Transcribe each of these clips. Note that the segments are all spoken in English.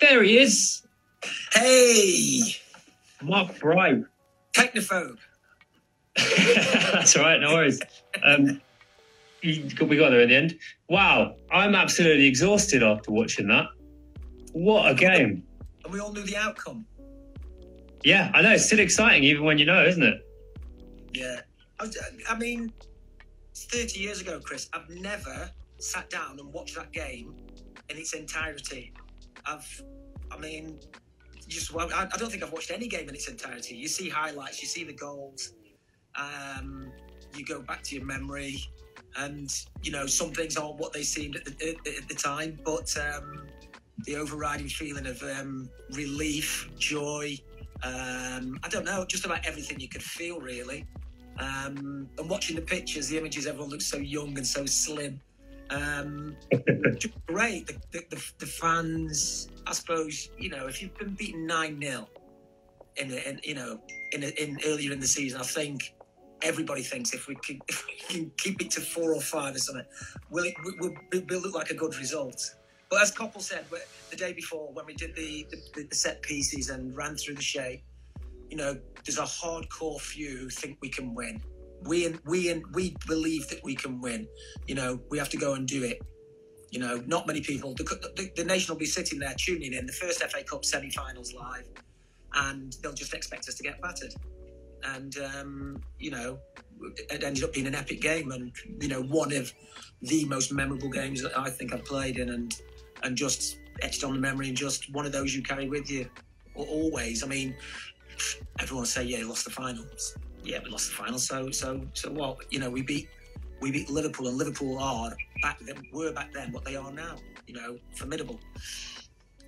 There he is. Hey, Mark Bright. technophobe. That's all right, no worries. Um, we got there in the end. Wow, I'm absolutely exhausted after watching that. What a game. And we all knew the outcome. Yeah, I know. It's still exciting, even when you know, isn't it? Yeah. I, I mean, it's 30 years ago, Chris. I've never sat down and watched that game in its entirety. I've, I mean, just I, don't think I've watched any game in its entirety. You see highlights, you see the goals, um, you go back to your memory, and you know some things aren't what they seemed at the, at the time, but um, the overriding feeling of um, relief, joy, um, I don't know, just about everything you could feel really. Um, and watching the pictures, the images, everyone looks so young and so slim. Um, great. The, the, the, fans, I suppose, you know, if you've been beaten 9 0 in, in, you know, in, in earlier in the season, I think everybody thinks if we can, if we can keep it to four or five or something, will it will, will, will look like a good result. But as Coppell said the day before, when we did the, the, the set pieces and ran through the shape, you know, there's a hardcore few who think we can win. We and we and we believe that we can win. You know, we have to go and do it. You know, not many people. The, the, the nation will be sitting there tuning in the first FA Cup semi-finals live, and they'll just expect us to get battered. And um, you know, it ended up being an epic game, and you know, one of the most memorable games that I think I've played in, and and just etched on the memory, and just one of those you carry with you al- always. I mean, everyone say, "Yeah, you lost the finals." Yeah, we lost the final. So, so, so what? You know, we beat we beat Liverpool, and Liverpool are back then were back then what they are now. You know, formidable.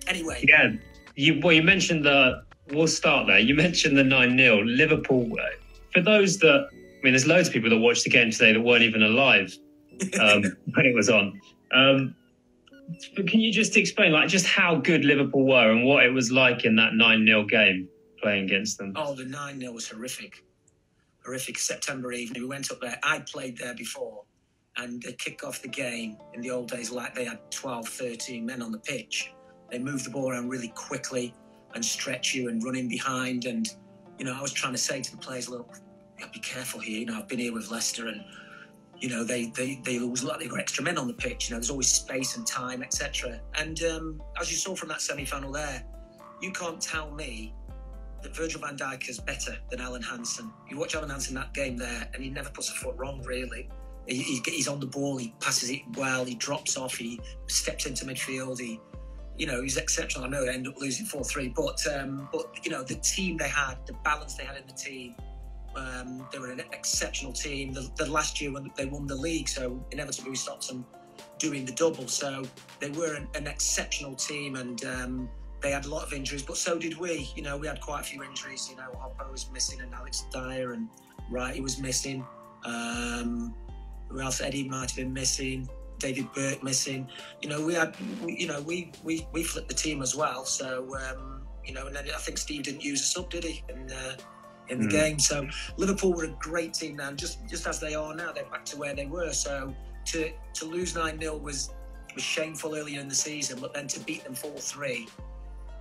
Anyway, Yeah. You well, you mentioned the. We'll start there. You mentioned the nine 0 Liverpool. uh, For those that, I mean, there's loads of people that watched the game today that weren't even alive um, when it was on. Um, but can you just explain, like, just how good Liverpool were and what it was like in that nine 0 game playing against them? Oh, the 9 0 was horrific. Horrific September evening. We went up there. I'd played there before. And they kick off the game in the old days like they had 12, 13 men on the pitch. They move the ball around really quickly and stretch you and run in behind. And, you know, I was trying to say to the players, look, be careful here. You know, I've been here with Leicester and, you know, they, they, they always like they've got extra men on the pitch. You know, there's always space and time, etc. And um, as you saw from that semi final there, you can't tell me that Virgil van Dijk is better than Alan Hansen. You watch Alan Hansen that game there, and he never puts a foot wrong, really. He, he- he's on the ball, he passes it well, he drops off, he steps into midfield, he, you know, he's exceptional. I know they end up losing 4 3, but, um, but, you know, the team they had, the balance they had in the team, um, they were an exceptional team. The, the last year when they won the league, so inevitably we stopped them doing the double. So they were an, an exceptional team, and um, they had a lot of injuries, but so did we. You know, we had quite a few injuries. You know, Hoppo was missing, and Alex Dyer and Wright was missing. Um, who else? Eddie might have been missing. David Burke missing. You know, we had, we, you know, we we we flipped the team as well. So um, you know, and then I think Steve didn't use a sub, did he? In uh, in the Mm. game. So Liverpool were a great team now, and just just as they are now, they're back to where they were. So to to lose nine 0 was was shameful earlier in the season, but then to beat them four three,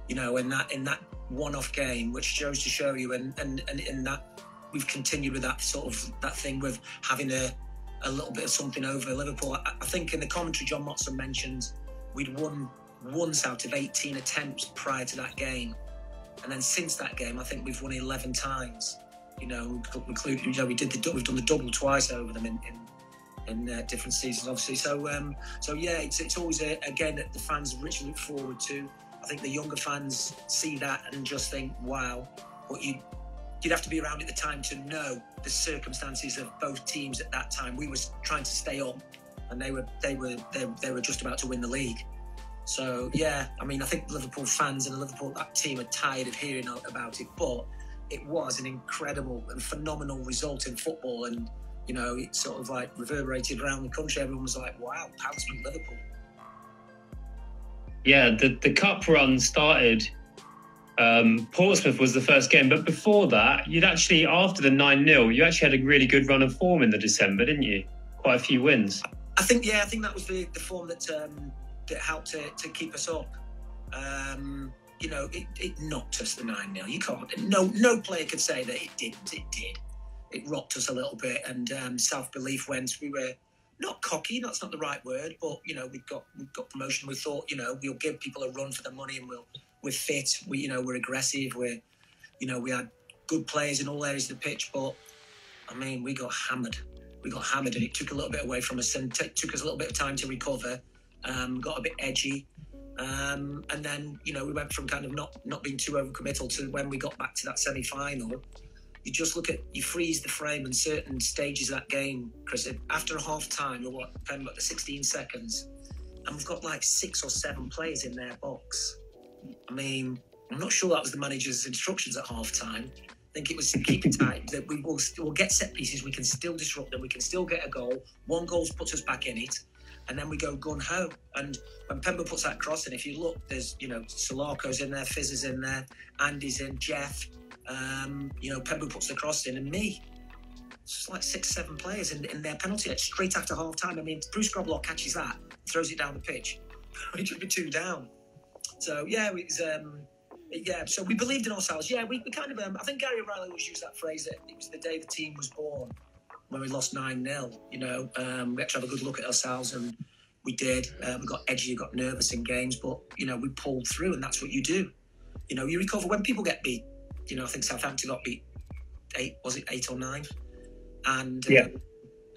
you know, in that in that one off game, which goes to show you, and and and in that we've continued with that sort of that thing with having a a little bit of something over Liverpool. I, I think in the commentary, John Motson mentioned we'd won once out of 18 attempts prior to that game. And then since that game, I think we've won 11 times. You know, including, you know, we did the we've done the double twice over them in, in, in uh, different seasons, obviously. So, um, so yeah, it's, it's always, a, again, that the fans richly look forward to. I think the younger fans see that and just think, wow, what you, you'd have to be around at the time to know the circumstances of both teams at that time. We were trying to stay up, and they were they were they, they were just about to win the league. So yeah, I mean, I think Liverpool fans and Liverpool that team are tired of hearing about it, but it was an incredible and phenomenal result in football, and you know, it sort of like reverberated around the country. Everyone was like, "Wow, beat Liverpool." Yeah, the, the cup run started. Um, Portsmouth was the first game, but before that, you'd actually, after the 9 0, you actually had a really good run of form in the December, didn't you? Quite a few wins. I think yeah, I think that was the, the form that um, that helped to, to keep us up. Um, you know, it, it knocked us the 9 0. You can't, no, no player could say that it didn't. It did. It rocked us a little bit, and um, self belief went. We were not cocky, that's not the right word, but, you know, we've got we've got promotion. We thought, you know, we'll give people a run for their money and we'll, we're fit. We, you know, we're aggressive. We're, you know, we had good players in all areas of the pitch, but I mean, we got hammered. We got hammered, and it took a little bit away from us, and t- took us a little bit of time to recover. Um, got a bit edgy, um, and then you know we went from kind of not not being too overcommittal to when we got back to that semi final. You just look at you freeze the frame and certain stages of that game, Chris. After a half time, you're what about the 16 seconds, and we've got like six or seven players in their box. I mean, I'm not sure that was the manager's instructions at half time. I think it was to keep it tight that we will we'll get set pieces, we can still disrupt them, we can still get a goal. One goal puts us back in it, and then we go gun ho. And when Pembo puts that cross in, if you look, there's you know Salako's in there, Fizz is in there, Andy's in, Geoff. Um, you know, Pembo puts the cross in, and me. It's like six, seven players in, in their penalty straight after half time. I mean, Bruce Grobbelaar catches that, throws it down the pitch. We should be two down. So yeah, it was. Um, yeah, so we believed in ourselves. Yeah, we, we kind of, um, I think Gary O'Reilly always used that phrase that it was the day the team was born when we lost 9 0. You know, um, we had to have a good look at ourselves and we did. Uh, we got edgy, got nervous in games, but, you know, we pulled through and that's what you do. You know, you recover when people get beat. You know, I think Southampton got beat eight, was it eight or nine? And, yeah. Uh,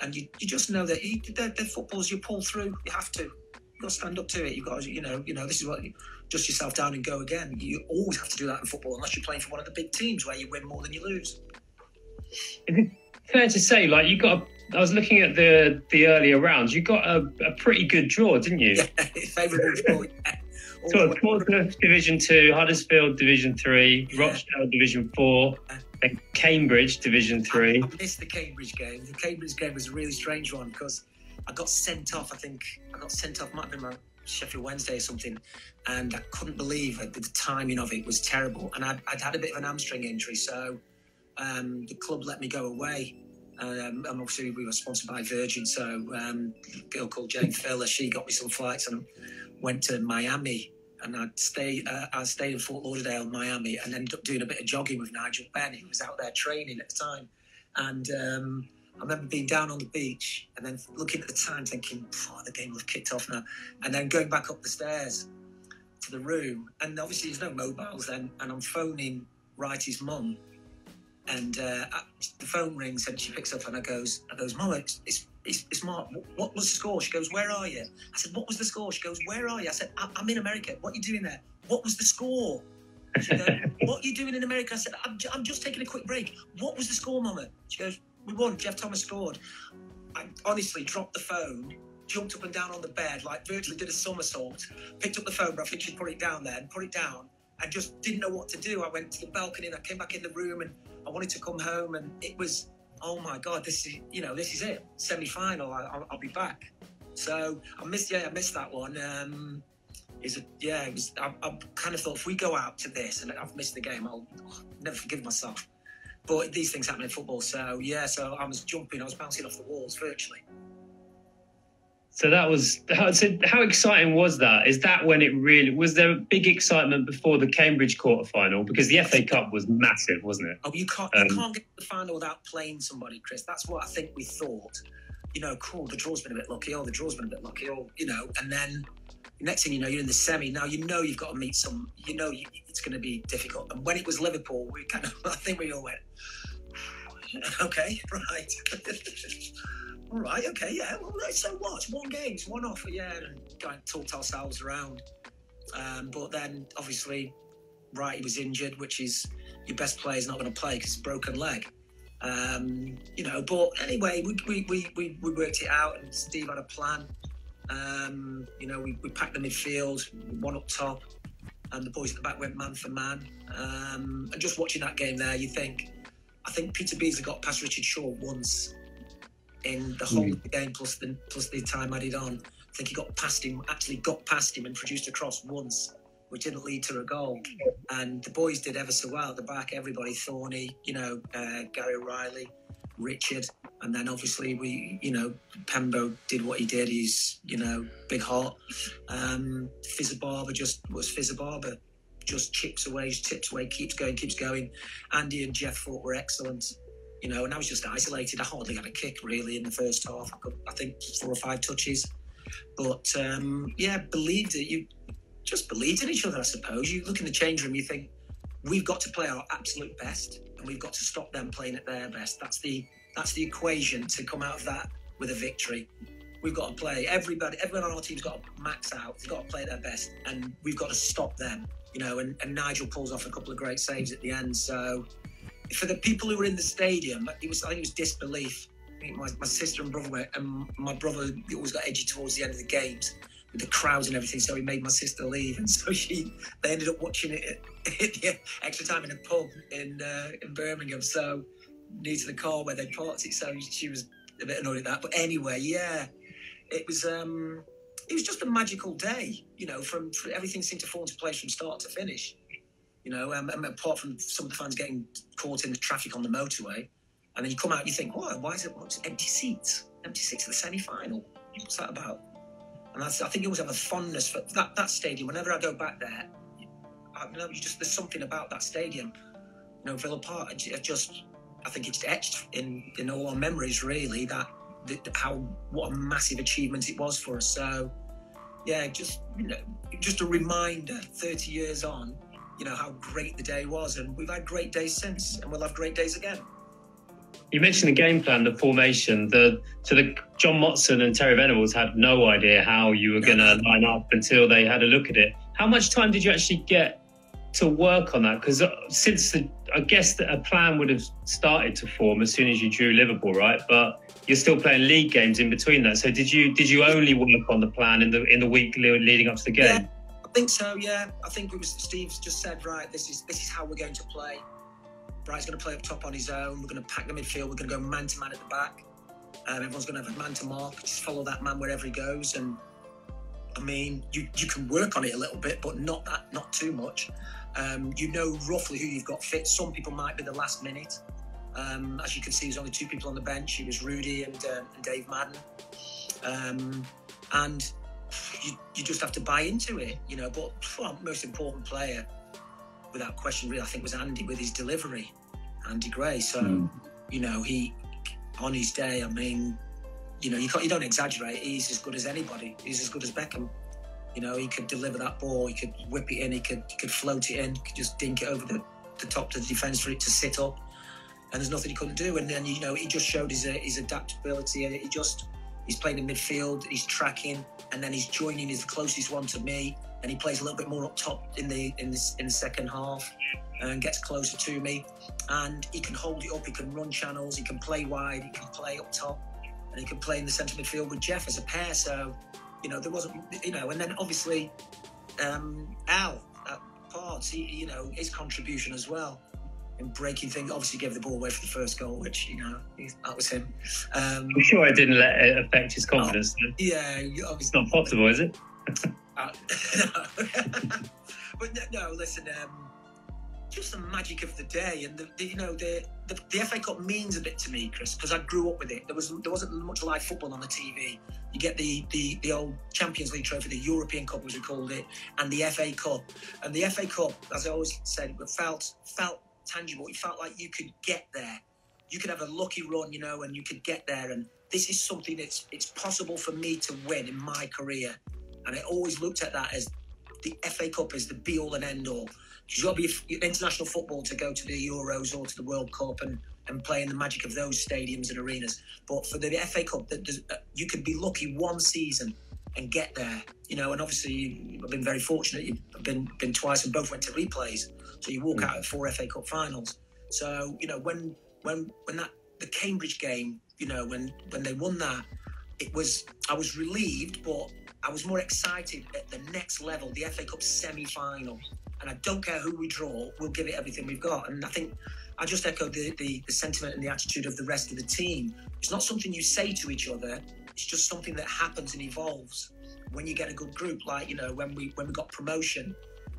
and you, you just know that you, they're, they're footballs, you pull through, you have to. You've got to stand up to it. You've got to, you know, you know, this is what you, dust yourself down and go again. You always have to do that in football, unless you're playing for one of the big teams where you win more than you lose. Is it fair to say, like you got? A, I was looking at the the earlier rounds. You got a, a pretty good draw, didn't you? Favourable draw. Yeah. So Portsmouth Division Two, Huddersfield Division Three, yeah. Rochdale Division Four, and Cambridge Division Three. I, I missed the Cambridge game. The Cambridge game was a really strange one because I got sent off. I think I got sent off. Might have been Sheffield Wednesday or something, and I couldn't believe it. The timing of it was terrible, and I'd, I'd had a bit of an hamstring injury, so um, the club let me go away. Um, and obviously, we were sponsored by Virgin, so um, a girl called Jane Filler, she got me some flights and went to Miami. And I'd stay, uh, I stayed in Fort Lauderdale, Miami, and ended up doing a bit of jogging with Nigel Benn, who was out there training at the time. And um, I remember being down on the beach and then looking at the time, thinking, "Oh, the game will have kicked off now," and then going back up the stairs to the room, and obviously there's no mobiles then, and I'm phoning Wrighty's mum, and uh, the phone rings and she picks up and I goes, "I goes, Mum, it's, it's it's, it's Mark. What was the score? She goes, Where are you? I said, What was the score? She goes, Where are you? I said, I'm in America. What are you doing there? What was the score? She goes, What are you doing in America? I said, I'm, I'm just taking a quick break. What was the score, Mama? She goes, we won. Geoff Thomas scored. I honestly dropped the phone, jumped up and down on the bed, like virtually did a somersault, picked up the phone, but I think she'd put it down there and put it down. I just didn't know what to do. I went to the balcony and I came back in the room and I wanted to come home and it was, oh my God, this is, you know, this is it. Semi final, I'll, I'll, be back. So I missed, yeah, I missed that one. Um, is it, yeah, it was, I, I, kind of thought if we go out to this and I've missed the game, I'll, I'll never forgive myself. But these things happen in football. So yeah, so I was jumping, I was bouncing off the walls virtually. So that was how, so how exciting was that? Is that when it really was there a big excitement before the Cambridge quarter final? Because the FA Cup was massive, wasn't it? Oh, you can't um, you can't get to the final without playing somebody, Chris. That's what I think we thought. You know, cool, the draw's been a bit lucky, oh the draw's been a bit lucky, oh, you know, and then next thing you know, you're in the semi. Now you know you've got to meet some. You know you, it's going to be difficult. And when it was Liverpool, we kind of, I think we all went, okay, right. all Wright, okay, yeah. Well, so what? It's One game, it's one off, yeah, and kind of talked ourselves around. Um, but then, obviously, right, he was injured, which is your best player's not going to play because broken leg. Um, you know, but anyway, we, we, we, we, we worked it out, and Steve had a plan. Um, you know, we, we packed the midfield, one up top, and the boys at the back went man for man. Um, and just watching that game there, you think, I think Peter Beardsley got past Richard Shaw once in the whole mm. of the game, plus the plus the time added on. I think he got past him, actually got past him, and produced a cross once, which didn't lead to a goal. And the boys did ever so well at the back. Everybody, Thorny, you know, uh, Gary O'Reilly, Richard, and then obviously we, you know, Pembo did what he did. He's, you know, big heart. Um, Fizzer Barber just was Fizzer Barber, just chips away, tips away, keeps going, keeps going. Andy and Jeff thought were excellent, you know, and I was just isolated. I hardly had a kick really in the first half. I, got, I think four or five touches, but um, yeah, believed it. You just believed in each other, I suppose. You look in the change room, you think we've got to play our absolute best and we've got to stop them playing at their best. That's the that's the equation to come out of that with a victory. We've got to play everybody. Everyone on our team's got to max out. They've got to play their best, and we've got to stop them. You know, and, and Nigel pulls off a couple of great saves at the end. So, for the people who were in the stadium, it was I think it was disbelief. My, my sister and brother were, and my brother always got edgy towards the end of the games with the crowds and everything. So he made my sister leave, and so she they ended up watching it at, extra time in a pub in uh, in Birmingham. So near to the car where they parked it. So she was a bit annoyed at that. But anyway, yeah, it was um, it was just a magical day. You know, from, from everything seemed to fall into place from start to finish. You know, um, apart from some of the fans getting caught in the traffic on the motorway, and then you come out and you think, oh, why is it what's empty seats? Empty seats at the semi-final. What's that about? And I, I think you always have a fondness for that that stadium. Whenever I go back there, I know you just there's something about that stadium. You know, Villa Park. I just I think it's etched in in all our memories really that, that how what a massive achievement it was for us. So yeah, just you know, just a reminder, 30 years on, you know how great the day was, and we've had great days since, and we'll have great days again. You mentioned the game plan, the formation. The so the John Motson and Terry Venables had no idea how you were going to line up until they had a look at it. How much time did you actually get to work on that? Because uh, since the, I guess that a plan would have started to form as soon as you drew Liverpool, right? But you're still playing league games in between that. So did you did you only work on the plan in the in the week leading up to the game? Yeah, think so. Yeah, I think it was Steve's just said right. This is this is how we're going to play. Bright's going to play up top on his own. We're going to pack the midfield. We're going to go man to man at the back. Um, everyone's going to have a man to mark. Just follow that man wherever he goes. And I mean, you you can work on it a little bit, but not that not too much. Um, you know roughly who you've got fit. Some people might be the last minute. Um, as you can see, there's only two people on the bench. It was Rudy and, uh, and Dave Madden. Um, and you, you just have to buy into it, you know. But well, most important player, without question, really, I think was Andy with his delivery, Andy Gray. So, mm. you know, he on his day, I mean, you know, you, you don't exaggerate. He's as good as anybody. He's as good as Beckham. You know, he could deliver that ball, he could whip it in, he could he could float it in, he could just dink it over the, the top to the defence for it to sit up. And there's nothing he couldn't do. And then, you know, he just showed his, his adaptability. He just, he's playing in midfield, he's tracking, and then he's joining, the closest one to me. And he plays a little bit more up top in the in in the second half and gets closer to me. And he can hold it up, he can run channels, he can play wide, he can play up top, and he can play in the centre midfield with Geoff as a pair. So you know, there wasn't, you know, and then obviously um, Al at parts, he, you know, his contribution as well in breaking things. Obviously, gave the ball away for the first goal, which you know that was him. Um, I'm sure it didn't let it affect his confidence. Oh, yeah, obviously. It's not possible, is it? uh, no. but no, no listen. Um, just the magic of the day, and the, the you know the, the, the FA Cup means a bit to me, Chris, because I grew up with it. There was there wasn't much live football on the TV. You get the the the old Champions League trophy, the European Cup as we called it, and the FA Cup. And the FA Cup, as I always said, felt felt tangible. It felt like you could get there. You could have a lucky run, you know, and you could get there. And this is something that's it's possible for me to win in my career. And I always looked at that as the FA Cup is the be all and end all. You've got to be international football to go to the Euros or to the World Cup and, and play in the magic of those stadiums and arenas. But for the FA Cup, uh, you could be lucky one season and get there. You know, and obviously I've been very fortunate. You've been been twice and both went to replays. So you walk mm. out at four FA Cup finals. So you know when when when that the Cambridge game, you know when when they won that, it was I was relieved, but I was more excited at the next level, the FA Cup semi final and I don't care who we draw, we'll give it everything we've got. And I think I just echo the, the, the, sentiment and the attitude of the rest of the team. It's not something you say to each other. It's just something that happens and evolves when you get a good group. Like you know, when we when we got promotion,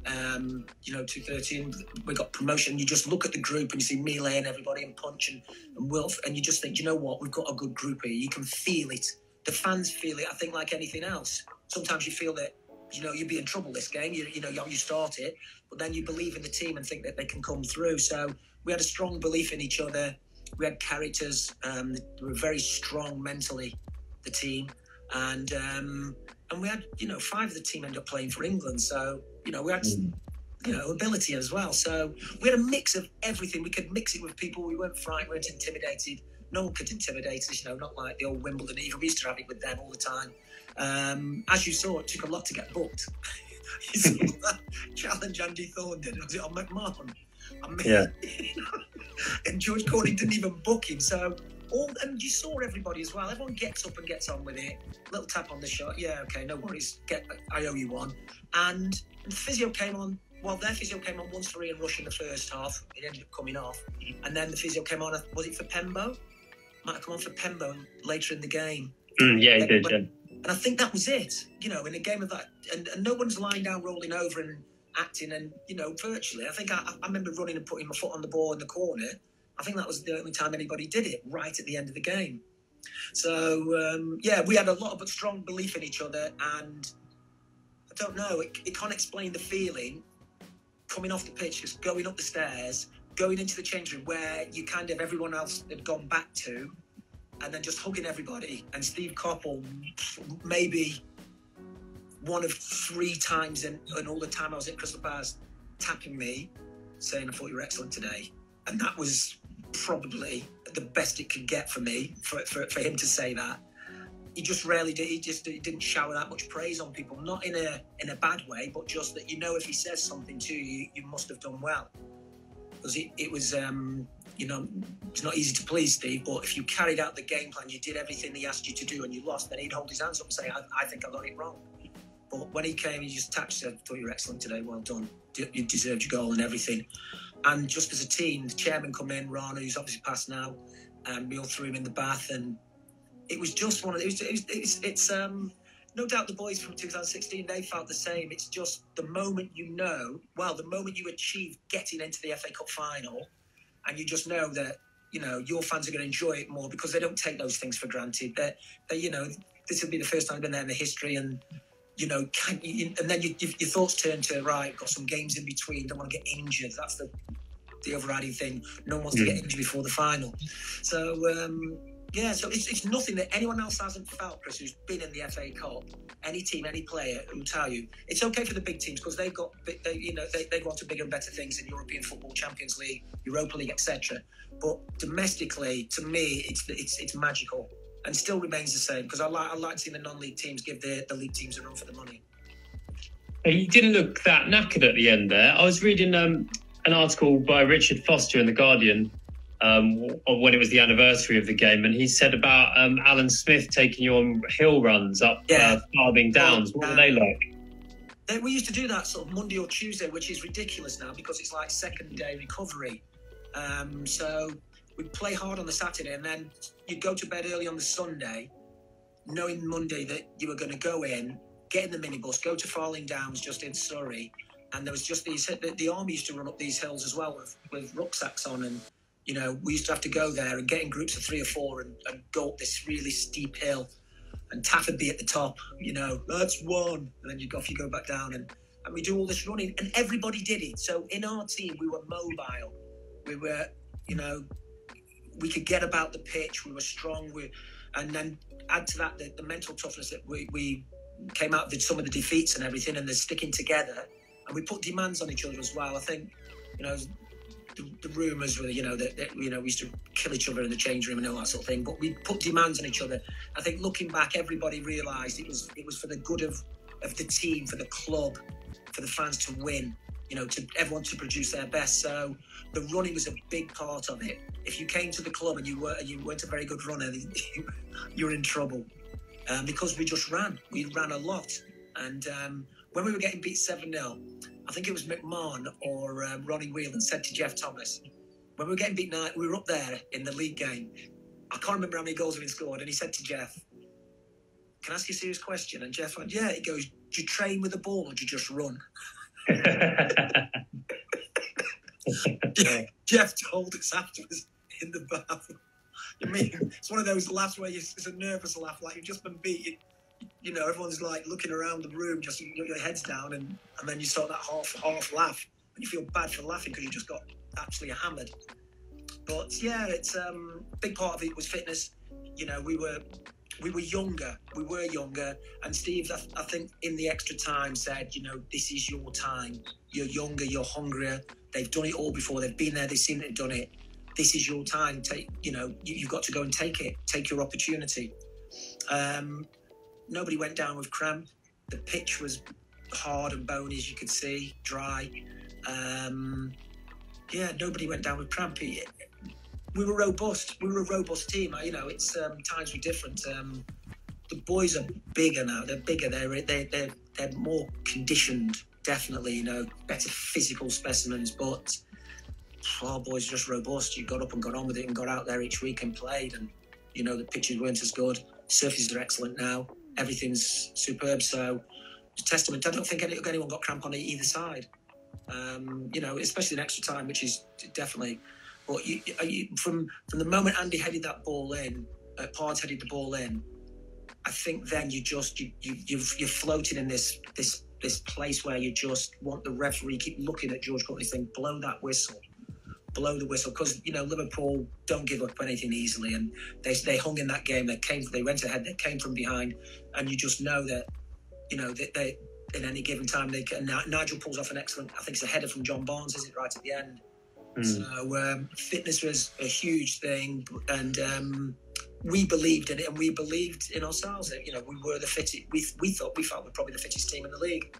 Um, you know, 213, we got promotion. You just look at the group and you see Melee and everybody and Punch and, and Wilf, and you just think, you know what, we've got a good group here. You can feel it. The fans feel it, I think, like anything else. Sometimes you feel that, you know, you'd be in trouble this game. You, you know, you start it, but then you believe in the team and think that they can come through. So we had a strong belief in each other. We had characters. Um, they were very strong mentally, the team. And um, and we had, you know, five of the team ended up playing for England. So, you know, we had, mm. you know, ability as well. So we had a mix of everything. We could mix it with people. We weren't frightened, we weren't intimidated. No one could intimidate us, you know, not like the old Wimbledon either. We used to have it with them all the time. Um, as you saw, it took a lot to get booked. you saw that challenge Andy Thorn did. Was it on McMahon? I mean, yeah. and George Courtney didn't even book him. So all and you saw everybody as well. Everyone gets up and gets on with it. Little tap on the shot. Yeah, okay, no worries. Get I owe you one. And the physio came on. Well, their physio came on once for Ian Rush in the first half. It ended up coming off, and then the physio came on. Was it for Pembo? Might have come on for Pembo later in the game. Mm, yeah, he did. yeah. And I think that was it. You know, in a game of that, and, and no one's lying down, rolling over, and acting, and you know, virtually. I think I, I remember running and putting my foot on the ball in the corner I think that was the only time anybody did it, right at the end of the game. So um, yeah, we had a lot of strong belief in each other, and don't know, it, it can't explain the feeling coming off the pitch, just going up the stairs, going into the change room where you kind of everyone else had gone back to, and then just hugging everybody. And Steve Coppell, maybe one of three times in, in all the time I was at Crystal Palace, tapping me, saying, "I thought you were excellent today," and that was probably the best it could get for me for, for, for him to say that. He just rarely did. He just he didn't shower that much praise on people, not in a in a bad way, but just that you know if he says something to you, you must have done well. Because it, it was, um, you know, it's not easy to please Steve, but if you carried out the game plan, you did everything he asked you to do, and you lost, then he'd hold his hands up and say, "I, I think I got it wrong." But when he came, he just tapped, said, "Thought you were excellent today. Well done. You deserved your goal and everything." And just as a team, the chairman come in, Ron, who's obviously passed now, and we all threw him in the bath, and it was just one of it it's, it's um no doubt the boys from 2016 they felt the same. It's just the moment you know, well, the moment you achieve getting into the FA Cup final, and you just know that you know your fans are going to enjoy it more because they don't take those things for granted. That they, you know, this will be the first time they've been there in the history, and you know, can you, and then you, your thoughts turn to right. Got some games in between. Don't want to get injured. That's the the overriding thing. No one wants mm. to get hmm. injured before the final. So um, yeah, so it's, it's nothing that anyone else hasn't felt, Chris, who's been in the FA Cup. Any team, any player will tell you it's okay for the big teams because they've got, they, you know, they, they go on to bigger and better things in European football, Champions League, Europa League, etc. But domestically, to me, it's it's it's magical and still remains the same because I like I like seeing the non-league teams give the, the league teams a run for the money. He didn't look that knackered at the end there. I was reading um, an article by Richard Foster in the Guardian um, when it was the anniversary of the game, and he said about um, Alan Smith taking you on hill runs up yeah. uh, Farthing Downs. What were they like? They, we used to do that sort of Monday or Tuesday, which is ridiculous now because it's like second day recovery. Um, so we'd play hard on the Saturday, and then you'd go to bed early on the Sunday, knowing Monday that you were going to go in, get in the minibus, go to Farthing Downs just in Surrey, and there was just these. The, the army used to run up these hills as well with, with rucksacks on, and you know we used to have to go there and get in groups of three or four and, and go up this really steep hill, and Taff would be at the top. You know, that's one, and then you go off, you go back down, and and we do all this running, and everybody did it. So in our team, we were mobile. We were, you know, we could get about the pitch. We were strong. We, and then add to that the, the mental toughness that we, we came out of some of the defeats and everything, and the sticking together. And we put demands on each other as well. I think, you know, the, the rumours were, you know, that, that, you know we used to kill each other in the change room and all that sort of thing. But we put demands on each other. I think looking back, everybody realised it was it was for the good of of the team, for the club, for the fans to win you know, to everyone to produce their best. So the running was a big part of it. If you came to the club and you were you weren't a very good runner, you were in trouble um, because we just ran. We ran a lot, and um, when we were getting beat seven 0 I think it was McMahon or um, Ronnie Whelan said to Geoff Thomas, when we were getting beat nine, we were up there in the league game. I can't remember how many goals we scored, and he said to Geoff, "Can I ask you a serious question?" And Geoff went, "Yeah." He goes, "Do you train with the ball or do you just run?" Geoff told us afterwards in the bath. I mean, it's one of those laughs where you, it's a nervous laugh, like you've just been beaten. You know, everyone's like looking around the room, just your head's down, and, and then you start that half half laugh, and you feel bad for laughing because you just got absolutely hammered. But yeah, it's um, big part of it was fitness. You know, we were we were younger. We were younger, and Steve, I, I, think, in the extra time, said, you know, this is your time. You're younger. You're hungrier. They've done it all before. They've been there. They've seen it. Done it. This is your time. Take, you know, you, have got to go and take it. Take your opportunity. Um, nobody went down with cramp. The pitch was hard and bony, as you could see, dry. Um, yeah, nobody went down with cramp we were robust. We were a robust team. You know, it's um, times were different. Um, the boys are bigger now. They're bigger. They're they're they're, they're more conditioned. Definitely, you know, better physical specimens. But our boys are just robust. You got up and got on with it and got out there each week and played. And you know, the pitches weren't as good. Surfaces are excellent now. Everything's superb. So, testament. I don't think any, anyone got cramp on either side. Um, you know, especially in extra time, which is definitely but you, you, from from the moment Andy headed that ball in, uh, headed the ball in, I think then you just you you you're floating in this this this place where you just want the referee keep looking at George Courtney saying blow that whistle, blow the whistle because you know Liverpool don't give up anything easily and they they hung in that game. They came they went ahead. They came from behind, and you just know that you know that they, they in any given time they can. Nigel pulls off an excellent. I think it's a header from John Barnes. Is it right at the end? Mm. So um, fitness was a huge thing, and um, we believed in it, and we believed in ourselves. That, you know, we were the fittest. We we thought we felt we're probably the fittest team in the league.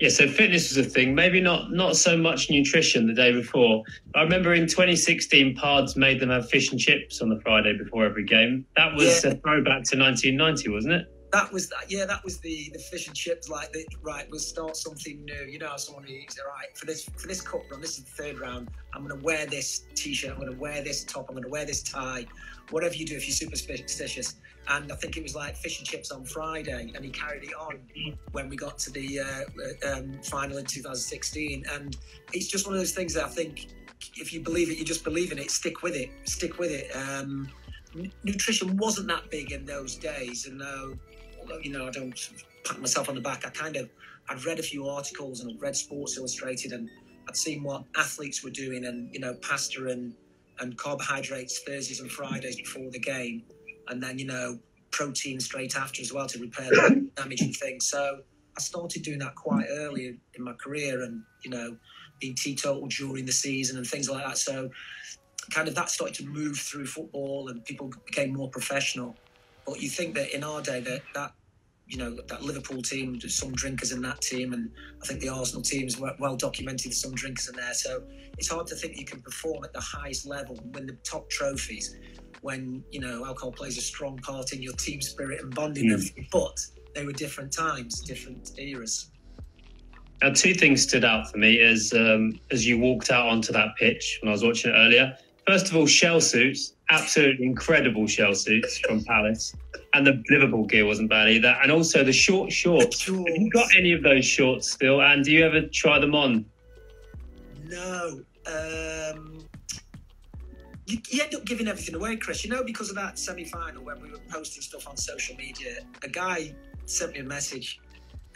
Yeah, so fitness was a thing. Maybe not not so much nutrition the day before. I remember in 2016, Pards made them have fish and chips on the Friday before every game. That was yeah. a throwback to 1990, wasn't it? that was that. Yeah, that was the the fish and chips. Like, the, right, we'll start something new. You know, someone who's all right for this for this cup run. This is the third round. I'm going to wear this t-shirt. I'm going to wear this top. I'm going to wear this tie. Whatever you do, if you're superstitious. And I think it was like fish and chips on Friday, and he carried it on when we got to the uh, um, final in 2016. And it's just one of those things that I think if you believe it, you just believe in it. Stick with it. Stick with it. Um, nutrition wasn't that big in those days, and uh, you know, I don't pat myself on the back. I kind of, I'd read a few articles and I'd read Sports Illustrated and I'd seen what athletes were doing and, you know, pasta and, and carbohydrates Thursdays and Fridays before the game. And then, you know, protein straight after as well to repair the damaging things. So I started doing that quite early in my career and, you know, being teetotal during the season and things like that. So kind of that started to move through football and people became more professional. But you think that in our day that that you know that Liverpool team, there's some drinkers in that team, and I think the Arsenal team is well documented. Some drinkers in there, so it's hard to think you can perform at the highest level, win the top trophies, when you know alcohol plays a strong part in your team spirit and bonding. Mm. But they were different times, different eras. Now, two things stood out for me as um, as you walked out onto that pitch when I was watching it earlier. First of all, shell suits, absolutely incredible shell suits from Palace and the Liverpool gear wasn't bad either. And also the short shorts. The shorts. Have you got any of those shorts still? And do you ever try them on? No. Um, you, you, end up giving everything away, Chris. You know, because of that semi final when we were posting stuff on social media, a guy sent me a message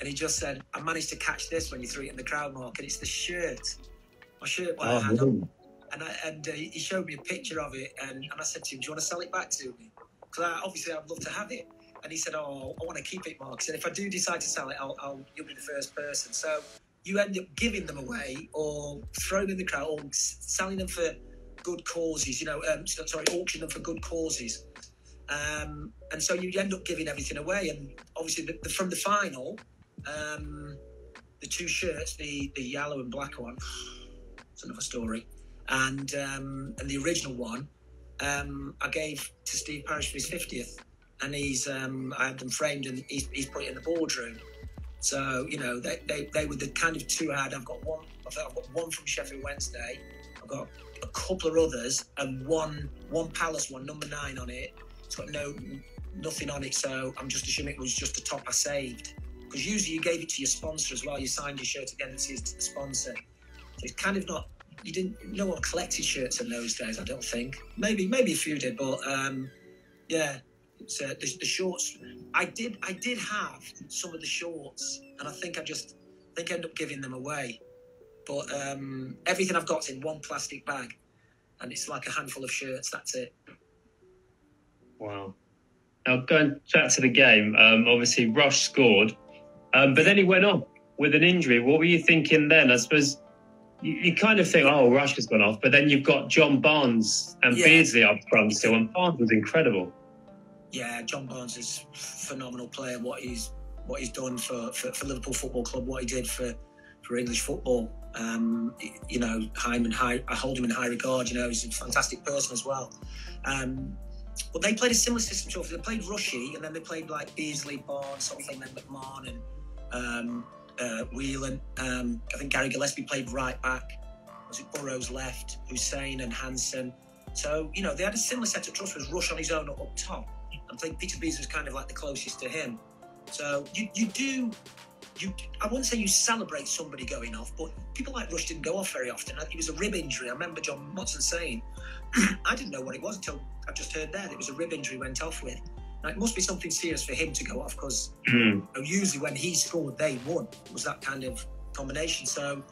and he just said, I managed to catch this when you threw it in the crowd mark, and it's the shirt. My shirt, what oh, I had on. And, I, and uh, he showed me a picture of it, and, and I said to him, Do you want to sell it back to me? Because obviously I'd love to have it. And he said, "Oh, I want to keep it, Mark." He said, "If I do decide to sell it, I'll, I'll you'll be the first person." So you end up giving them away or throwing them in the crowd or selling them for good causes. You know, um, sorry, auctioning them for good causes. Um, and so you end up giving everything away. And obviously, the, the, from the final, um, the two shirts, the the yellow and black one, it's another story, and um, and the original one um, I gave to Steve Parish for his 50th, and he's um, I had them framed and he's, he's put it in the boardroom. So you know they, they, they were the kind of two I had. I've got one. I've got one from Sheffield Wednesday. I've got a couple of others and one one Palace one, number nine on it. It's got no nothing on it, so I'm just assuming it was just the top I saved because usually you gave it to your sponsor as well. You signed your shirt again and says to the sponsor. So it's kind of not. You didn't. No one collected shirts in those days. I don't think. Maybe maybe a few did, but um, yeah. so uh, the, the shorts. I did. I did have some of the shorts, and I think I just I think I ended up giving them away. But um, everything I've got's in one plastic bag, and it's like a handful of shirts. That's it. Wow. Now going back to the game, um, obviously Rush scored, um, but then he went off with an injury. What were you thinking then? I suppose you, you kind of think, oh, Rush has gone off, but then you've got John Barnes and Yeah. Beardsley up front still, and Barnes was incredible. Yeah, John Barnes is a phenomenal player. What he's what he's done for, for, for Liverpool Football Club, what he did for, for English football. Um, you know, in high, I hold him in high regard. You know, he's a fantastic person as well. Um, but they played a similar system to us. They played Rushy, and then they played like Beardsley, Barnes, something, then McMahon and um, uh, Whelan. Um, I think Gary Gillespie played right back. Was it Burrows left? Hysén and Hansen. So you know they had a similar set of trust. Was Rush on his own up, top. I think Peter Bees was kind of like the closest to him. So you, you do, you I wouldn't say you celebrate somebody going off, but people like Rush didn't go off very often. It was a rib injury. I remember John Motson saying, I didn't know what it was until I just heard that it was a rib injury went off with. Now, it must be something serious for him to go off because Hmm. usually when he scored, they won. It was that kind of combination. So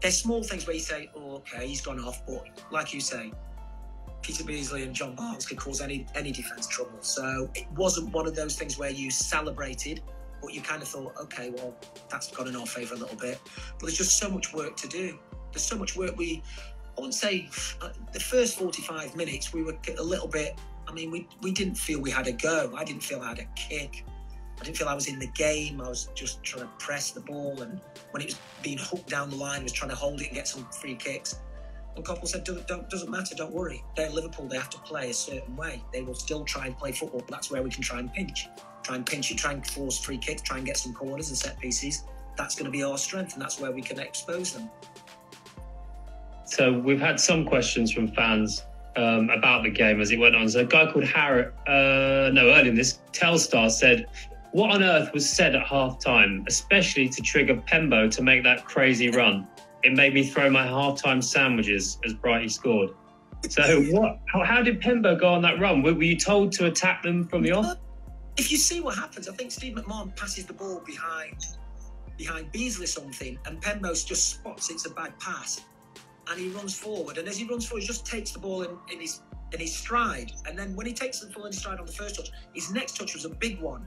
there's small things where you say, oh, okay, he's gone off, but like you say, Peter Beardsley and John Barnes could cause any any defence trouble. So it wasn't one of those things where you celebrated, but you kind of thought, okay, well, that's gone in our favour a little bit. But there's just so much work to do. There's so much work. We, I wouldn't say uh, the first 45 minutes we were a little bit. I mean, we we didn't feel we had a go. I didn't feel I had a kick. I didn't feel I was in the game. I was just trying to press the ball, and when it was being hooked down the line, I was trying to hold it and get some free kicks. And Coppell said, don't, don't, doesn't matter, don't worry. They're Liverpool, they have to play a certain way. They will still try and play football. But that's where we can try and pinch. Try and pinch it, try and force free kicks, try and get some corners and set pieces. That's going to be our strength, and that's where we can expose them. So we've had some questions from fans um, about the game as it went on. So a guy called Harry, uh, no, earlier in this, Telstar said, "What on earth was said at half time, especially to trigger Pembo to make that crazy run? It made me throw my half-time sandwiches as Brighty scored." So what? How, how did Pembo go on that run? Were, were you told to attack them from the off? If you see what happens, I think Steve McMahon passes the ball behind behind Beardsley something, and Penrose just spots it's a bad pass, and he runs forward. And as he runs forward, he just takes the ball in, in his in his stride. And then when he takes the ball in his stride on the first touch, his next touch was a big one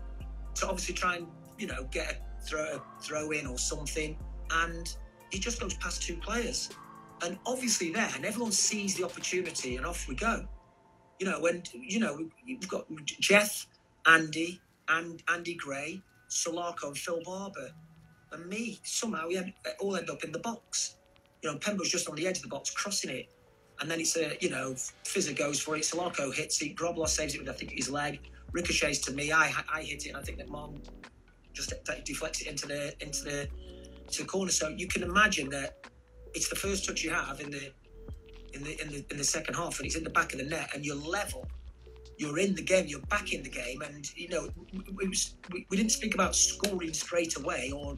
to obviously try and you know get a throw throw in or something, and he just goes past two players. And obviously there, and everyone sees the opportunity, and off we go. You know, when you know you've got Geoff, Andy, and Andy Gray, Salako, and Phil Barber, and me. Somehow we all end up in the box. You know, Pembo's just on the edge of the box, crossing it, and then it's a you know Fizzer goes for it. Salako hits it. Grobbelaar saves it with I think his leg. Ricochets to me. I I hit it, and I think that Mom just deflects it into the into the to the corner. So you can imagine that it's the first touch you have in the in the in the in the second half, and it's in the back of the net, and you're level. You're in the game. You're back in the game, and you know we, we, we didn't speak about scoring straight away, or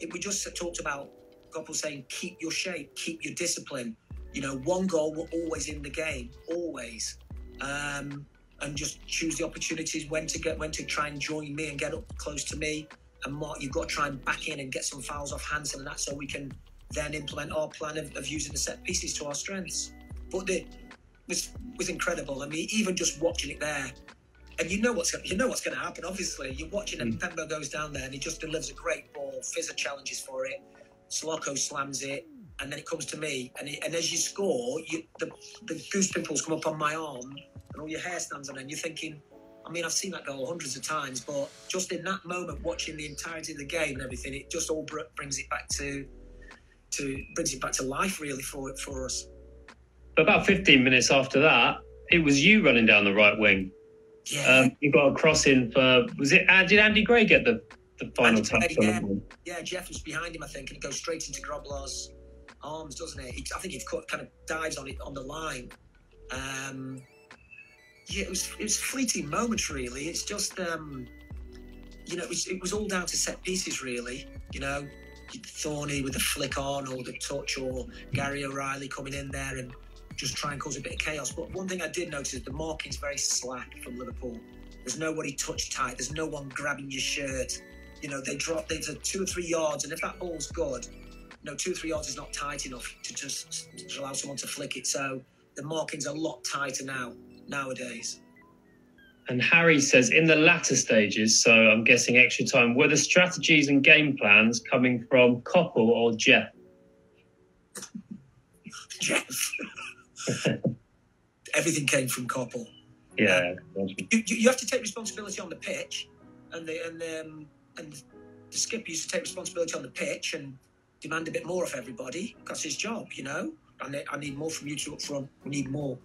it, we just talked about Coppell saying keep your shape, keep your discipline. You know, one goal we're always in the game, always, um, and just choose the opportunities when to get when to try and join me and get up close to me. And Mark, you've got to try and back in and get some fouls off Hansen and that, so we can then implement our plan of, of using the set pieces to our strengths. But the was was incredible. I mean, even just watching it there, and you know what's you know what's going to happen. Obviously, you're watching and Pembo goes down there and he just delivers a great ball. Fizzer challenges for it. Salako slams it, and then it comes to me. And, it, and as you score, you, the the goose pimples come up on my arm, and all your hair stands on end. You're thinking. I mean, I've seen that goal hundreds of times, but just in that moment, watching the entirety of the game and everything, it just all br- brings it back to to brings it back to life really for for us. But about 15 minutes after that, it was you running down the right wing. Yeah, Um, you got a cross in for was it? Uh, did Andy Gray get the, the final touch on yeah. yeah. Geoff was behind him, I think, and it goes straight into Grobbelaar's arms, doesn't it? He, I think he kind of dives on it on the line. Um, yeah, it was it was fleeting moments, really. It's just um, you know, it was, it was all down to set pieces, really. You know, Thorny with the flick on or the touch, or Gary O'Reilly coming in there and just try and cause a bit of chaos. But one thing I did notice is the marking's very slack from Liverpool. There's nobody touch tight. There's no one grabbing your shirt. You know, they drop. There's a two or three yards, and if that ball's good, you know, two or three yards is not tight enough to just to allow someone to flick it. So the marking's a lot tighter now nowadays. And Harry says, in the latter stages, so I'm guessing extra time, were the strategies and game plans coming from Coppell or Geoff? Geoff. Everything came from Coppell. Yeah. Um, you, you, have to take responsibility on the pitch, and the and um, and the skipper used to take responsibility on the pitch and demand a bit more of everybody. That's his job, you know. I need, I need more from you two up front. We need more.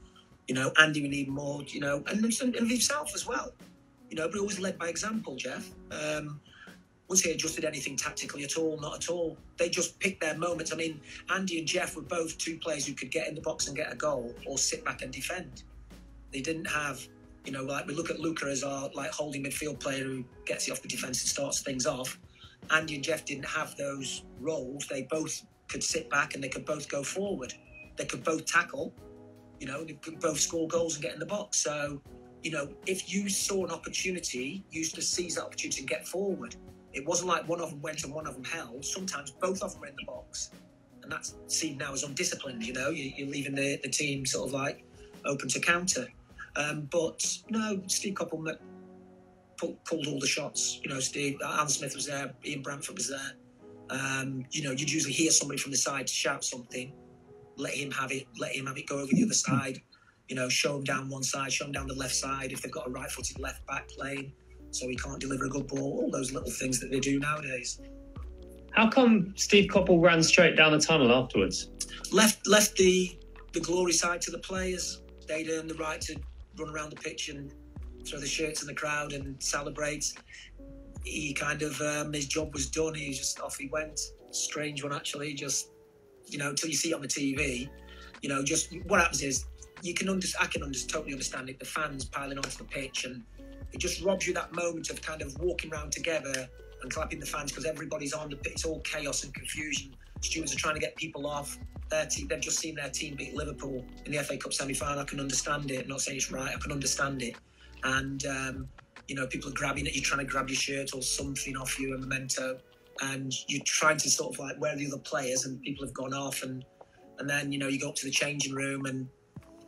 You know, Andy, we need more. You know, and and, and himself as well. You know, but he always led by example, Geoff. Um, was he adjusted anything tactically at all? Not at all. They just picked their moments. I mean, Andy and Geoff were both two players who could get in the box and get a goal or sit back and defend. They didn't have, you know, like we look at Luka as our like holding midfield player who gets it off the defence and starts things off. Andy and Geoff didn't have those roles. They both could sit back and they could both go forward. They could both tackle, you know, they could both score goals and get in the box. So, you know, if you saw an opportunity, you used to seize that opportunity and get forward. It wasn't like one of them went and one of them held. Sometimes both of them were in the box. And that's seen now as undisciplined, you know, you, are leaving the, the team sort of like open to counter. Um, but no, Steve Coppell pulled, pulled, all the shots. You know, Steve, Alan Smith was there, Ian Branfoot was there. Um, you know, you'd usually hear somebody from the side shout something, let him have it, let him have it go over the other side. You know, show him down one side, show him down the left side if they've got a right-footed left back playing, so he can't deliver a good ball. All those little things that they do nowadays. How come Steve Coppell ran straight down the tunnel afterwards? Left left the the glory side to the players. They'd earned the right to run around the pitch and throw the shirts in the crowd and celebrate. He kind of um, his job was done. He just off he went. Strange one actually. Just you know till you see it on the TV, you know just what happens is you can under, I can under, totally understand it. The fans piling onto the pitch and it just robs you that moment of kind of walking around together and clapping the fans because everybody's on the pitch. It's all chaos and confusion. Stewards are trying to get people off their team, they've just seen their team beat Liverpool in the FA Cup semi final. I can understand it. I'm not saying it's right. I can understand it. And, um, you know, people are grabbing at you, trying to grab your shirt or something off you, a memento. And you're trying to sort of like, where are the other players? And people have gone off. And, and then, you know, you go up to the changing room and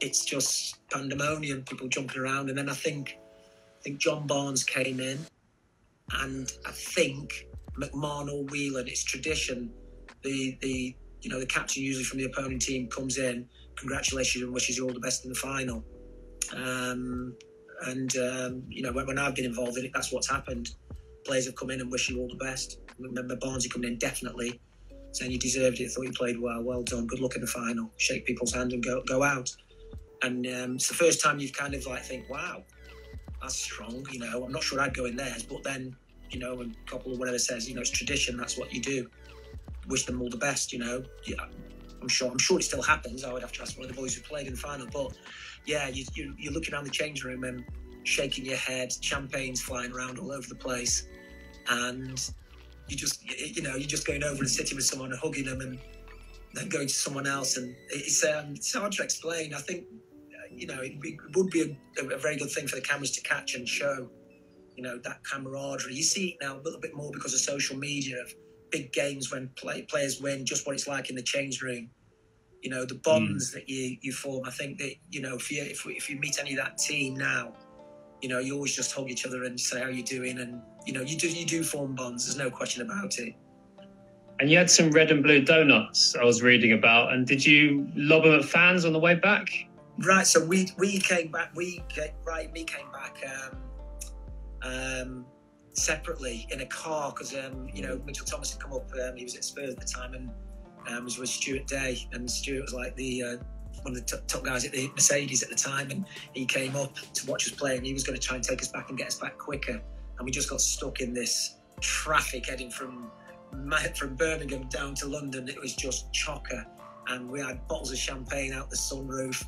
it's just pandemonium, people jumping around. And then I think, I think John Barnes came in and I think McMahon or Whelan, it's tradition. The, the you know, the captain usually from the opponent team comes in, congratulates you and wishes you all the best in the final. Um, and um, you know, when, when, I've been involved in it, that's what's happened. Players have come in and wish you all the best. I remember Barnesy coming in definitely saying you deserved it, thought you played well, well done, good luck in the final. Shake people's hand and go go out. And um, it's the first time you've kind of like think, wow, that's strong. You know, I'm not sure I'd go in theirs, but then you know, when Coppell or whatever says, you know, it's tradition. That's what you do wish them all the best. You know, yeah, I'm sure. I'm sure it still happens. I would have to ask one of the boys who played in the final. But yeah, you, you, you're looking around the change room and shaking your head, champagne's flying around all over the place, and you just you know you're just going over and sitting with someone and hugging them and then going to someone else and it's um, it's hard to explain. I think you know it, it would be a, a, very good thing for the cameras to catch and show you know that camaraderie. You see it now a little bit more because of social media of big games when play, players win, just what it's like in the change room. You know, the bonds mm. that you, you form. I think that, you know, if you, if, if you meet any of that team now, you know, you always just hug each other and say how you're doing. And, you know, you do, you do form bonds. There's no question about it. And you had some red and blue donuts I was reading about. And did you lob them at fans on the way back? Right. So we, we came back, we, right, me came back, um, um, separately in a car because um, you know Mitchell Thomas had come up. Um, he was at Spurs at the time and um, was with Stuart Day, and Stuart was like the uh, one of the t- top guys at the Mercedes at the time, and he came up to watch us play, and he was going to try and take us back and get us back quicker, and we just got stuck in this traffic heading from from Birmingham down to London. It was just chocker, and we had bottles of champagne out the sunroof.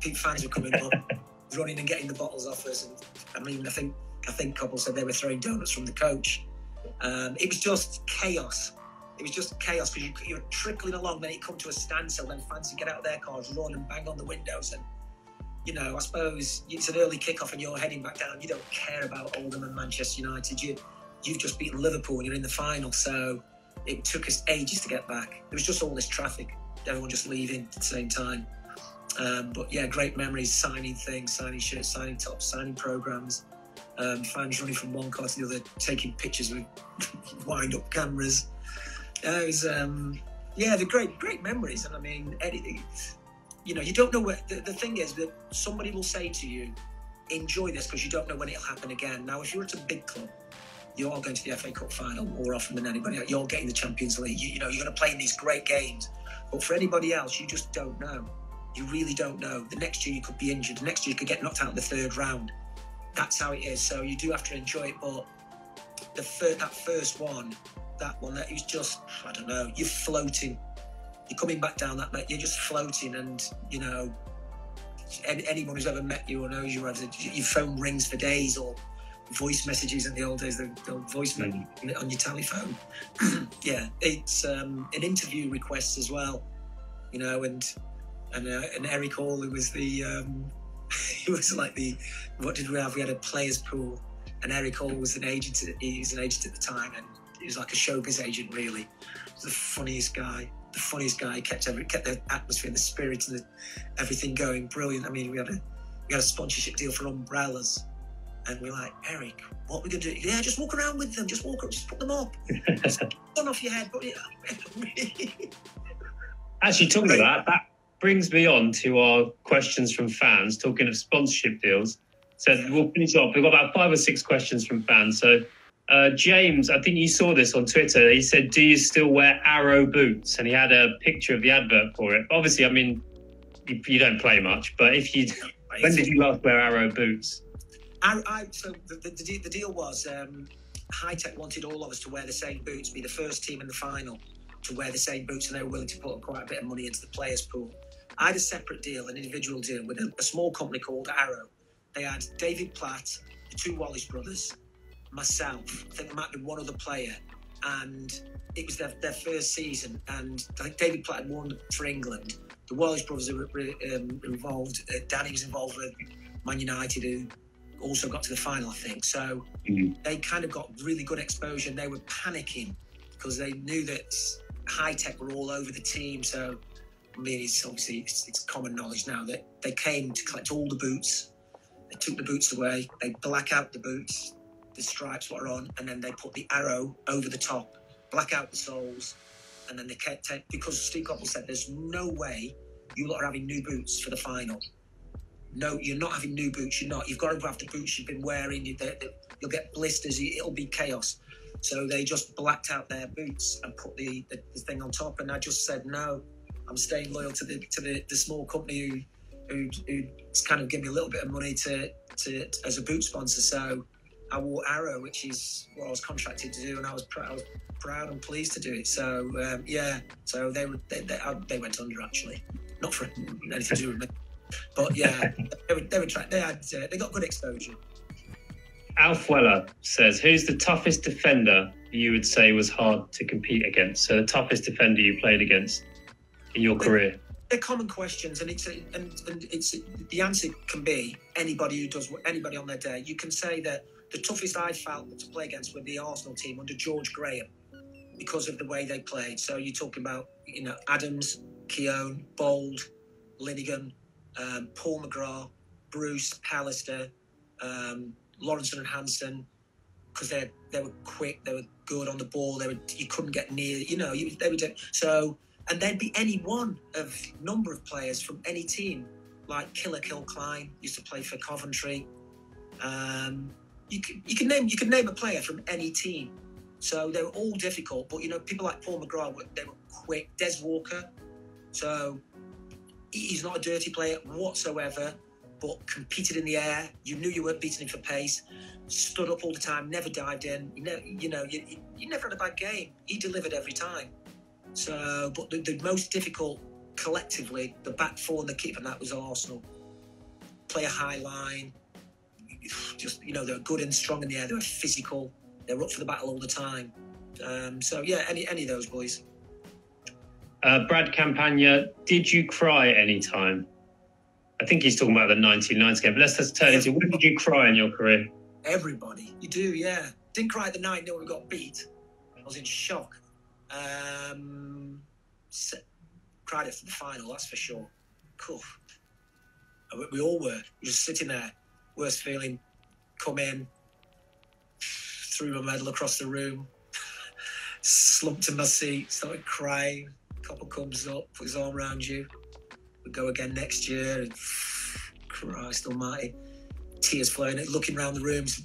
People fans were coming up, running and getting the bottles off us, and I mean, I think I think Coppell said they were throwing donuts from the coach. Um, it was just chaos. It was just chaos because you, you're trickling along, then it come to a standstill, then fans get out of their cars, run and bang on the windows. And, you know, I suppose it's an early kickoff and you're heading back down. You don't care about Oldham and Manchester United. You, you've just beaten Liverpool and you're in the final. So it took us ages to get back. There was just all this traffic, everyone just leaving at the same time. Um, but yeah, great memories, signing things, signing shirts, signing tops, signing programs. Um, fans running from one car to the other, taking pictures with wind up cameras. Uh, it was, um, yeah, the great, great memories. And I mean, you know, you don't know where the, the thing is that somebody will say to you, enjoy this because you don't know when it'll happen again. Now, if you're at a big club, you're going to the FA Cup final more often than anybody. You're getting the Champions League. You, you know, you're going to play in these great games. But for anybody else, you just don't know. You really don't know. The next year you could be injured. The next year you could get knocked out in the third round. That's how it is. So you do have to enjoy it. But the fir- that first one, that one, that is just, I don't know, you're floating. You're coming back down that, you're just floating. And, you know, anyone who's ever met you or knows you, your phone rings for days or voice messages in the old days, the, the voice mm. on your telephone. yeah, it's um, an interview request as well, you know, and and uh, and Eric Hall, who was the um, he was like the what did we have? We had a players pool, and Eric Hall was an agent. He was an agent at the time, and he was like a showbiz agent. Really, was the funniest guy. The funniest guy. He kept every kept the atmosphere and the spirit and the, everything going. Brilliant. I mean, we had a we had a sponsorship deal for umbrellas. And we're like, Eric, what are we gonna do? Yeah, just walk around with them. Just walk up. Just put them up. One off your head. It up. Actually, talking about that, that brings me on to our questions from fans, talking of sponsorship deals. So we'll finish off. We've got about five or six questions from fans. So uh, James, I think you saw this on Twitter. He said, "Do you still wear Arrow boots?" And he had a picture of the advert for it. Obviously, I mean, you, you don't play much, but if you, when did you last wear Arrow boots? I, I so the, the, the deal was um, Tech wanted all of us to wear the same boots, be the first team in the final to wear the same boots, and they were willing to put quite a bit of money into the players' pool. I had a separate deal, an individual deal with a, a small company called Arrow. They had David Platt, the two Wallace brothers, myself, I think there might be one other player, and it was their, their first season. And I think David Platt had won for England. The Wallace brothers were um, involved. Uh, Danny was involved with Man United, who also got to the final, I think. So mm-hmm. they kind of got really good exposure. and They were panicking because they knew that Hi-Tec were all over the team. So I mean, it's obviously it's, it's, common knowledge now that they came to collect all the boots. They took the boots away. They black out the boots, the stripes are on, and then they put the arrow over the top, black out the soles, and then they kept it because Steve Coppell said there's no way you lot are having new boots for the final. No, you're not having new boots. You're not. You've got to have the boots you've been wearing. You, will get blisters. It'll be chaos. So they just blacked out their boots and put the, the, the thing on top. And I just said no I'm staying loyal to the to the, the small company who who who kind of give me a little bit of money to to as a boot sponsor. So I wore Arrow, which is what I was contracted to do, and I was pr- I was proud and pleased to do it. So um, yeah, so they were they, they, they, went under actually, not for anything to do with me, but yeah, they were they were trying. They had uh, they got good exposure. Alf Weller says, "Who's the toughest defender you would say was hard to compete against? So the toughest defender you played against." In your career? They're common questions, and it's a, and, and it's the answer can be anybody who does anybody on their day. You can say that the toughest I felt to play against were the Arsenal team under George Graham because of the way they played. So you're talking about you know Adams, Keown, Bould, Linighan, um, Paul McGrath, Bruce, Pallister, um, Lawrenson and Hansen, because they they were quick, they were good on the ball. They were you couldn't get near. You know, you, they were so and there'd be any one of number of players from any team, like Killer Kilcline used to play for Coventry. Um, you could you can name you could name a player from any team. So they were all difficult, but you know people like Paul McGrath they were quick. Des Walker, so he's not a dirty player whatsoever, but competed in the air. You knew you weren't beating him for pace. Stood up all the time, never dived in. You know, you know, you, you never had a bad game. He delivered every time. So, but the, the most difficult collectively, the back four and the keeper, and that was Arsenal. Play a high line, just you know they're good and strong in the air. They're physical. They're up for the battle all the time. Um, so yeah, any any of those boys. Uh, Brad Campagna, did you cry any time? I think he's talking about the 1990 game, but let's just turn into when did you cry in your career? Everybody, you do, yeah. Didn't cry at the night no, we got beat. I was in shock. Um, cried it for the final, that's for sure. Cool. We all were. We just sitting there, worst feeling. Come in, threw my medal across the room, slumped in my seat, started crying. Coppell comes up, put his arm around you. We go again next year. And, Christ Almighty, tears flowing, looking around the rooms,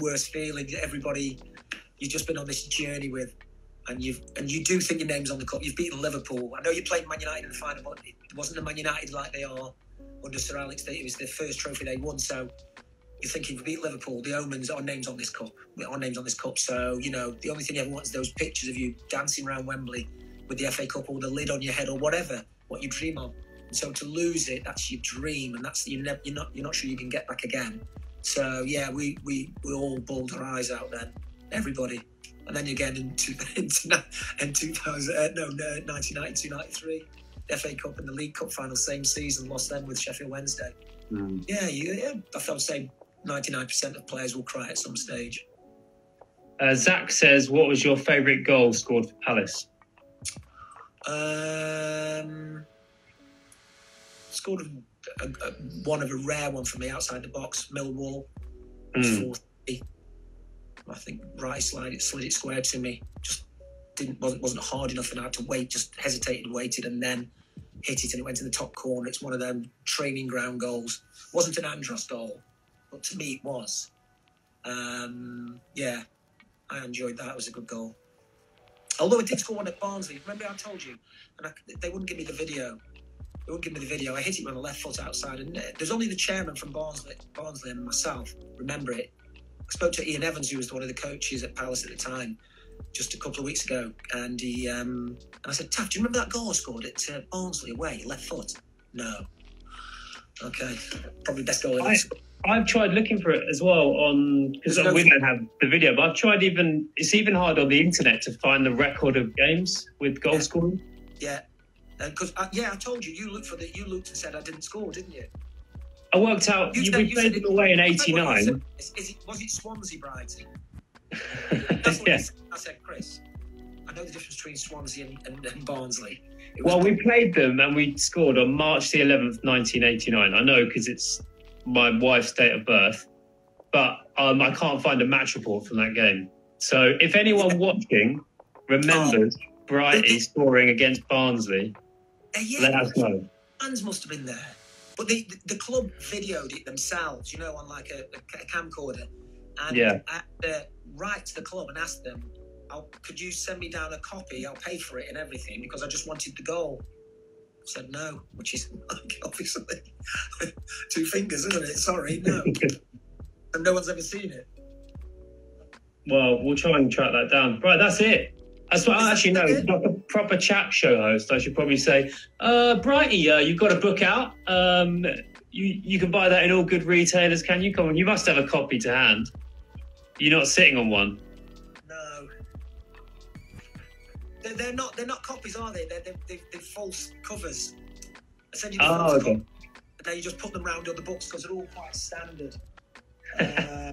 worst feeling. Everybody you've just been on this journey with, and you've and you do think your name's on the cup. You've beaten Liverpool. I know you played Man United in the final, but it wasn't the Man United like they are under Sir Alex. It was the first trophy they won. So you're thinking, we beat Liverpool, the omens, our names on this cup, our names on this cup. So you know, the only thing you ever want is those pictures of you dancing around Wembley with the FA Cup or the lid on your head or whatever, what you dream of. And so to lose it, that's your dream, and that's you're, never, you're not you're not sure you can get back again. So yeah, we we we all bawled our eyes out then, everybody. And then again in, two, in, in 2000, uh, no, no, 1992, 93, FA Cup and the League Cup final, same season, lost then with Sheffield Wednesday. Mm. Yeah, you, yeah, I would say 99% of players will cry at some stage. Uh, Zach says, "What was your favourite goal scored for Palace?" Um, scored a, a, one of a rare one for me outside the box. Millwall, mm. I think Wright slide it, slid it square to me. Just didn't wasn't wasn't hard enough, and I had to wait. Just hesitated, waited, and then hit it, and it went in the top corner. It's one of them training ground goals. wasn't an Andros goal, but to me it was. Um, yeah, I enjoyed that. It was a good goal. Although I did score one at Barnsley. Remember I told you? And I, they wouldn't give me the video. They wouldn't give me the video. I hit it with my left foot outside. And there's only the chairman from Barnsley, Barnsley and myself remember it. I spoke to Ian Evans, who was one of the coaches at Palace at the time, just a couple of weeks ago. And he um, and I said, Taff, do you remember that goal I scored at uh, Barnsley away, left foot? No. Okay. Probably best goal I, I've tried looking for it as well on because no we don't have the video, but I've tried even it's even hard on the internet to find the record of games with goal yeah. scoring. Yeah, because uh, yeah, I told you you looked for the you looked and said I didn't score, didn't you? I worked out. You, you, we played them away in '89. Is, is it, was it Swansea Brighton? That's what yes. I said, Chris. I know the difference between Swansea and, and, and Barnsley. Well, we played them and we scored on March the 11th, 1989. I know because it's my wife's date of birth, but um, I can't find a match report from that game. So if anyone watching remembers oh, Brighty scoring against Barnsley, uh, yeah, let us know. Fans must have been there. But the, the, the club videoed it themselves, you know, on like a, a camcorder. And yeah. I had to write to the club and ask them, oh, could you send me down a copy? I'll pay for it and everything because I just wanted the goal said no, which is like, obviously two fingers, isn't it? Sorry, no. and no one's ever seen it. Well, we'll try and track that down. Right, that's it. That's what I actually know. Like a proper chat show host, I should probably say, uh, Brighty, uh, you've got a book out. Um, you you can buy that in all good retailers, can you? Come on, you must have a copy to hand. You're not sitting on one. They're, they're not. They're not copies, are they? They're, they're, they're, they're false covers. Essentially, oh, okay. and then you just put them around other books because they're all quite standard. uh,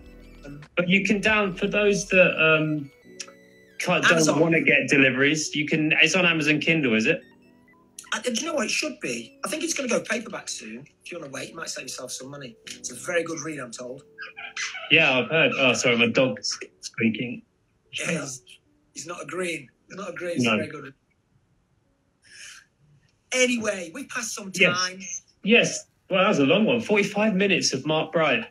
but you can down for those that um, don't want to get deliveries. You can. It's on Amazon Kindle, is it? I, do you know what it should be? I think it's going to go paperback soon. If you want to wait, you might save yourself some money. It's a very good read, I'm told. Yeah, I've heard. Oh, sorry, my dog's squeaking. Yeah, he's, he's not agreeing not a great no. good. Anyway, we passed some time. Yes. yes. Well, that was a long one. 45 minutes of Mark Bright.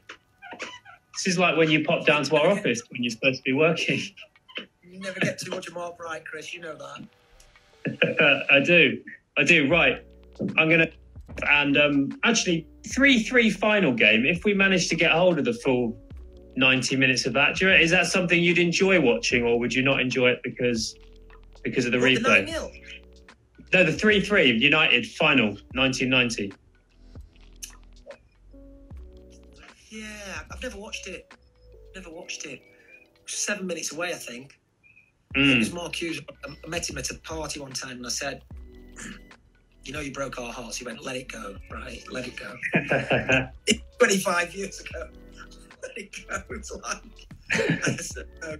This is like when you pop down to our office when you're supposed to be working. Never get too much of Mark Bright, Chris. You know that. I do. I do. Right. I'm going to. And um, actually, 3 3 final game. If we manage to get hold of the full 90 minutes of that, is that something you'd enjoy watching, or would you not enjoy it because because of the what, replay. The no, the 3 3 United final 1990. Yeah, I've never watched it. Never watched it. Seven minutes away, I think. It Mm. was Mark Hughes. I met him at a party one time, and I said, "You know, you broke our hearts." He went, "Let it go, right? Let it go." Twenty-five years ago. Let it go. It's like. I.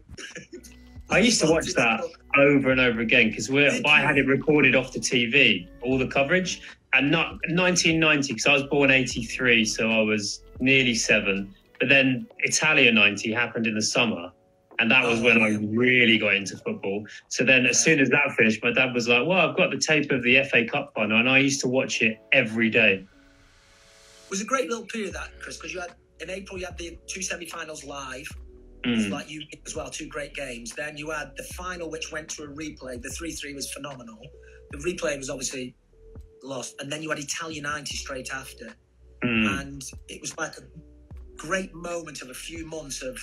I used to watch that over and over again because we—I had it recorded off the TV, all the coverage. And not 1990, because I was born 83, so I was nearly seven. But then Italia 90 happened in the summer. And that was when I really got into football. So then, as soon as that finished, my dad was like, Well, I've got the tape of the FA Cup final. And I used to watch it every day. It was a great little period that, Chris, because you had in April you had the two semi-finals live. Mm. like you as well, two great games. Then you had the final, which went to a replay. The three-three was phenomenal. The replay was obviously lost, and then you had Italia ninety straight after, Mm. and it was like a great moment of a few months of,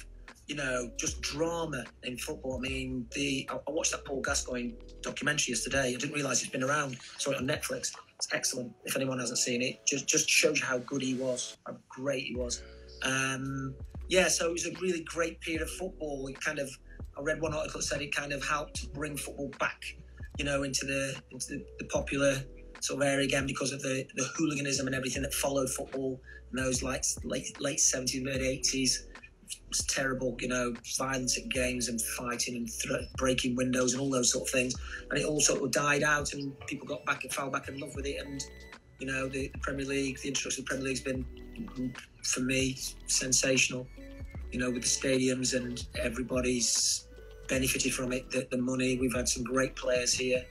you know, just drama in football. I mean, the I watched that Paul Gascoigne documentary yesterday. I didn't realise it's been around. Saw it on Netflix. It's excellent. If anyone hasn't seen it, just just shows you how good he was, how great he was. Um, yeah, so it was a really great period of football. It kind of, I read one article that said it kind of helped bring football back, you know, into the into the, the popular sort of area again because of the, the hooliganism and everything that followed football in those like late late seventies, mid eighties. It was terrible, you know, violence at games and fighting and breaking windows and all those sort of things. And it all sort of died out, and people got back and fell back in love with it. And you know, the, the Premier League, the introduction of the Premier League's been for me sensational. You know, with the stadiums and everybody's benefited from it. The, the money, we've had some great players here,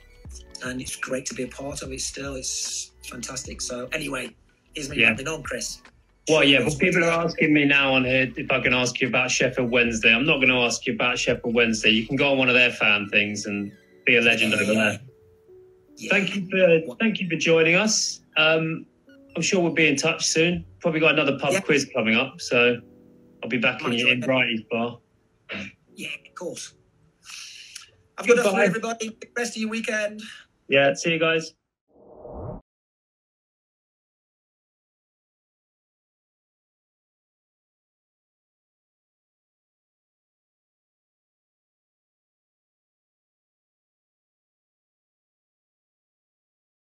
and it's great to be a part of it. Still, it's fantastic. So anyway, here's me Yeah. on, Chris. Well, yeah, but people are asking me now on here if I can ask you about Sheffield Wednesday. I'm not going to ask you about Sheffield Wednesday. You can go on one of their fan things and be a legend over there. Yeah. Thank you for thank you for joining us. Um, I'm sure we'll be in touch soon. Probably got another pub Yeah. quiz coming up, so I'll be back in, in join. Brighty's bar. Yeah, of course. Have a good afternoon, everybody. Rest of your weekend. Yeah, see you guys.